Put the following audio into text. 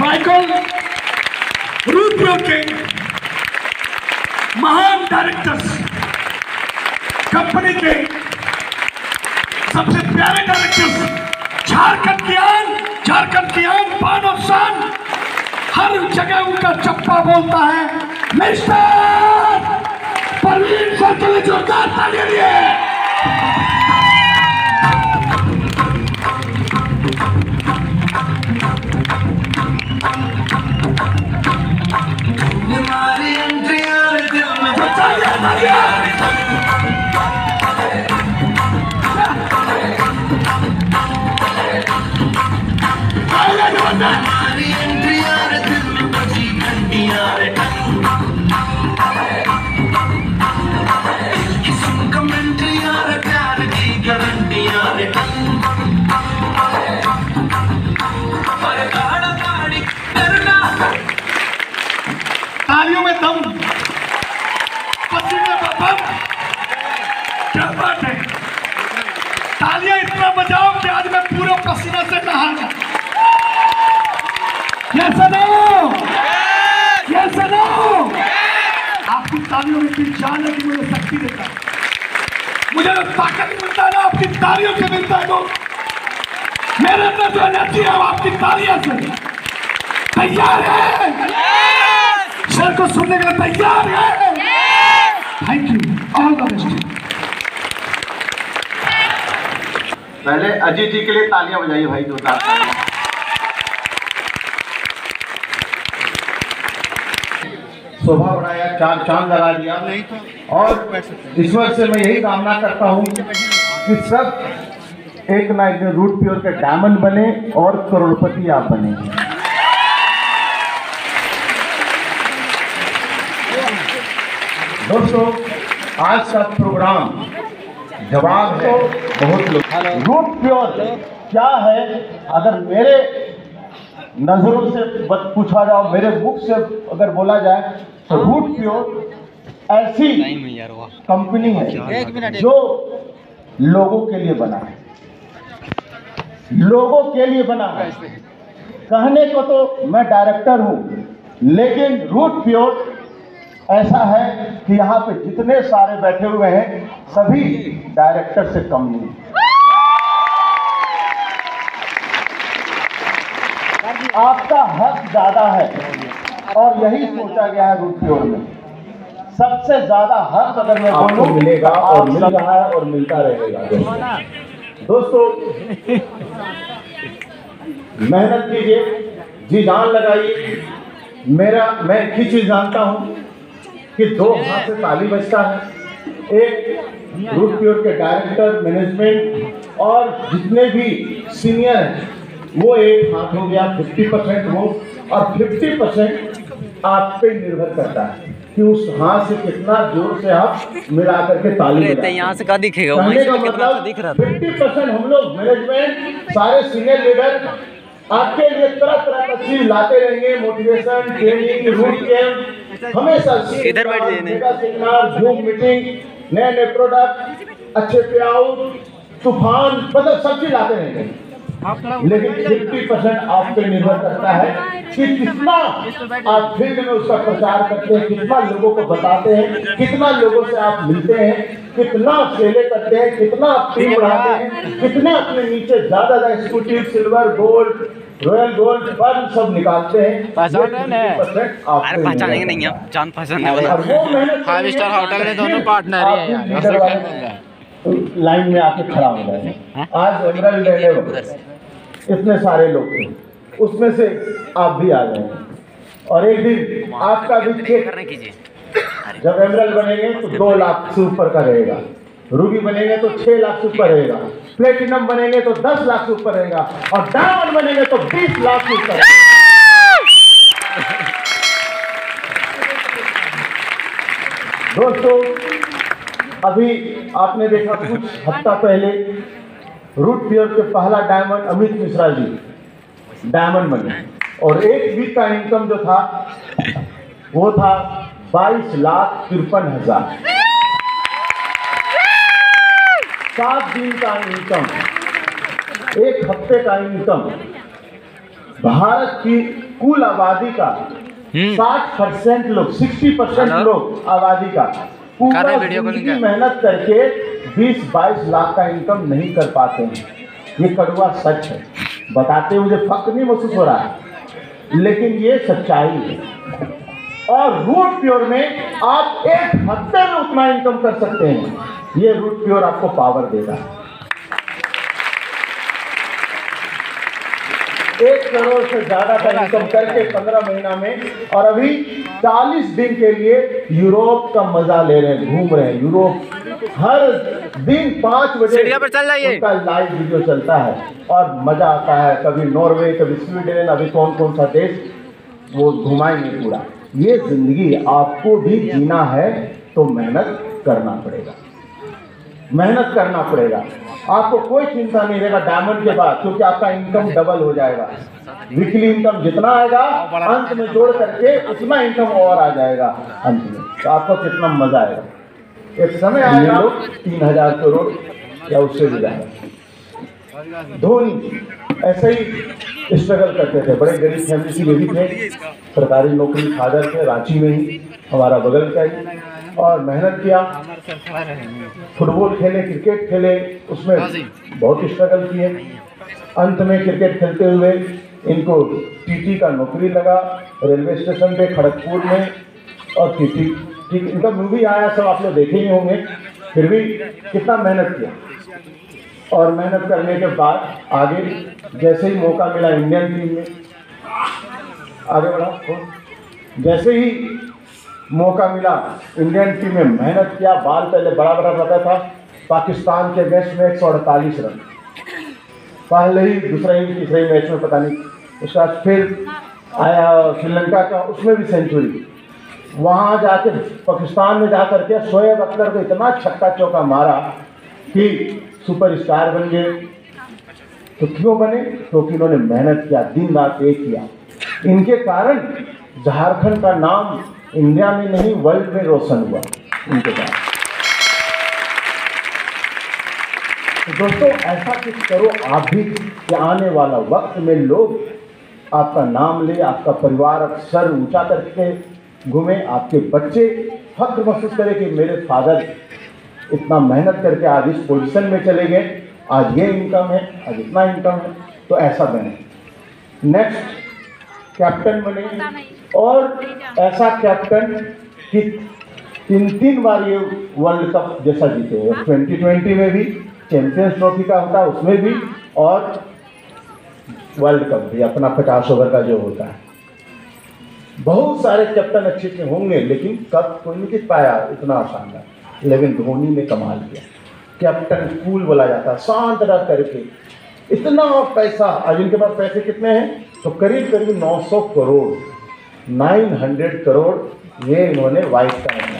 Michael रूपियो के महान directors company के सबसे प्यारे डायरेक्टर्स झारखंड की आन, झारखंड की आन, पान और शान, हर जगह उनका चप्पा बोलता है। मिस्टर परवीन सर के लिए जोरदार तालियाँ तालियों में दम। पसीने में बम। क्या बात है? तालियाँ इतना बजाओ कि आज मैं पूरे पसीने से नहा गया। Yes or no? Yes? आपकी तालियों में इतनी जान है कि मुझे शक्ति देता है। मुझे ताकत मिलता है ना, आपकी तालियों से मिलता है तो। मेरे अंदर जो एनर्जी है वो आपकी तालियों से। तैयार है। सर को सुनने के लिए तैयार है। Thank you all the best पहले अजीत जी के लिए तालियाँ बजाइए भाई जोरदार शोभा बढ़ाया, चाँद चाँद लगा दिया। और ईश्वर से मैं यही कामना करता हूँ कि सब एक ना एक दिन रूट प्योर के डायमंड बने और करोड़पति आप बने दोस्तों आज का प्रोग्राम जवाब है बहुत लोग। रूट प्योर क्या है? अगर मेरे नज़रों से पूछा जाओ मेरे मुख से अगर बोला जाए तो रूट प्योर ऐसी कंपनी है जो लोगों के लिए बना है। लोगों के लिए बना है। कहने को तो मैं डायरेक्टर हूँ लेकिन रूट प्योर ऐसा है कि यहाँ पे जितने सारे बैठे हुए हैं सभी डायरेक्टर से कम नहीं। आपका हक ज़्यादा है और यही सोचा गया है रूट प्योर में। सबसे ज़्यादा हक अगर मैं बोलूँ मिलेगा और मिल रहा है और मिलता रहेगा। दोस्तों मेहनत कीजिए जी जान लगाइए। मेरा मैं ही चीज़ जानता हूँ कि दो हाथ से ताली बजता है। एक रूट प्योर के डायरेक्टर मैनेजमेंट और जितने भी सीनियर हैं वो एक हाथ हो गया फिफ्टी परसेंट हो और फिफ्टी परसेंट आप पे निर्भर करता है कि उस हाथ से कितना ज़ोर से आप मिला करके ताली हैं, यहाँ से क्या दिखेगा? का तो मतलब दिख रहा फिफ्टी परसेंट हम लोग मैनेजमेंट सारे सीनियर लीडर आपके लिए तरह तरह का चीज़ लाते रहेंगे मोटिवेशन ट्रेनिंग रूट कैम्प हमेशा इधर बैठ जाइए, मीटिंग नए नए प्रोडक्ट अच्छे पे आउट तूफ़ान मतलब सब चीज़ लाते रहेंगे। लेकिन फिफ्टी परसेंट आप पे निर्भर करता है कि कितना आप फ़ील्ड में उसका प्रचार करते हैं कितना लोगों को बताते हैं कितना लोगों से आप मिलते हैं कितना सेले करते हैं कितना आप टीम बढ़ाते हैं कितने अपने नीचे ज़्यादा ज़्यादा scooty silver gold royal gold सब निकालते हैं। पहचान रहे हैं? ये 50% आप अरे पहचानेंगे नहीं आप जान वो मेहनत फाइव स्टार होटल में दोनों पार्टनर ही हैं यार। लाइन में आके खड़ा हो गए आज एमरल्ड लेवल इतने सारे लोग थे। उसमें से आप भी आ गए और एक दिन आपका भी चेक जब एमरल बनेंगे तो दो लाख से ऊपर का रहेगा। रूबी बनेंगे तो छह लाख से ऊपर रहेगा। प्लेटिनम बनेंगे तो दस लाख से ऊपर रहेगा। और डायमंड बनेंगे तो बीस लाख से ऊपर दोस्तों, अभी आपने देखा कुछ हफ़्ता पहले रूट पियर के पहला डायमंड अमित मिश्रा जी, डायमंड बने। और एक वीक का इनकम जो था, वो था बाईस लाख तिरपन हज़ार। सात दिन का इनकम एक हफ़्ते का इनकम भारत की कुल आबादी का हम्म। साठ परसेंट लोग सिक्सटी परसेंट लोग आबादी का। पूरा ज़िंदगी मेहनत करके बीस बाईस लाख का इनकम नहीं कर पाते हैं। ये कड़वा सच है। बताते मुझे फक नहीं महसूस हो रहा है। लेकिन ये सच्चाई है। और रूट प्योर में आप एक हफ़्ते में उतना इनकम कर सकते हैं। ये रूट प्योर आपको पावर देगा। एक करोड़ से ज़्यादा का इनकम करके पंद्रह महीना में और अभी चालीस दिन के लिए यूरोप का मज़ा ले रहे हैं घूम रहे हैं। यूरोप हर दिन पाँच बजे पर चल रही है। उनका लाइव वीडियो चलता है और मज़ा आता है। कभी नॉर्वे कभी स्वीडन अभी कौन कौन सा देश वो घुमाएँगे पूरा। ये ज़िंदगी आपको भी जीना है तो मेहनत करना पड़ेगा। मेहनत करना पड़ेगा। आपको कोई चिंता नहीं रहेगा डायमंड के बाद क्योंकि आपका इनकम डबल हो जाएगा। वीकली इनकम जितना आएगा अंत में जोड़ करके उतना इनकम और आ जाएगा। अंत में। तो आपको कितना मज़ा आएगा। एक समय आएगा तीन हज़ार करोड़ या उससे भी ज़्यादा। धोनी ऐसे ही स्ट्रगल करते थे। बड़े गरीब फैमिली से भी थे। सरकारी नौकरी फादर थे रांची में ही हमारा बगल का ही। और मेहनत किया। फुटबॉल खेले, क्रिकेट खेले, उसमें बहुत स्ट्रगल किए। अंत में क्रिकेट खेलते हुए इनको टीटी का नौकरी लगा, रेलवे स्टेशन पे, खड़गपुर में, और टीटी टी इनका मूवी आया, सब आप लोग देखे ही होंगे। फिर भी कितना मेहनत किया। और मेहनत करने के बाद आगे जैसे ही मौका मिला इंडियन टीम में, आगे बढ़ा जैसे ही मौका मिला। इंडियन टीम में मेहनत किया, बाल पहले बड़ा बड़ा रहता था, पाकिस्तान के मैच में एक सौ अड़तालीस रन। पहले ही दूसरा ही, तीसरे ही मैच में, पता नहीं, उसके बाद फिर आया श्रीलंका का, उसमें भी सेंचुरी वहाँ जाके, पाकिस्तान में जा करके शोएब अख्तर को इतना छक्का चौका मारा कि सुपरस्टार बन गए। तो क्यों बने? क्योंकि तो इन्होंने मेहनत किया, दिन रात एक किया। इनके कारण झारखंड का नाम इंडिया में नहीं वर्ल्ड में रोशन हुआ इनके कारण तो दोस्तों, ऐसा कुछ करो, आप भी कि आने वाला वक्त में लोग आपका नाम ले, आपका परिवार सर ऊँचा करके घूमे, आपके बच्चे फख्र महसूस करें कि मेरे फादर इतना मेहनत करके आज इस पोजीशन में चले गए। आज ये इनकम है, आज इतना इनकम है तो ऐसा बने। नेक्स्ट कैप्टन बने और ऐसा कैप्टन कि तीन तीन बार ये वर्ल्ड कप जैसा जीते हैं। ट्वेंटी ट्वेंटी में भी चैंपियंस ट्रॉफी का होता है उसमें भी और वर्ल्ड कप भी अपना पचास ओवर का जो होता है। बहुत सारे कैप्टन अच्छे अच्छे होंगे लेकिन कप कोई नहीं जीत पाया इतना आसान है। लेकिन धोनी ने कमाल किया। कैप्टन कूल बोला जाता है शांत रह करके। इतना पैसा आज इनके पास पैसे कितने हैं? तो करीब करीब 900 करोड़ 900 करोड़ ये इन्होंने वाइट का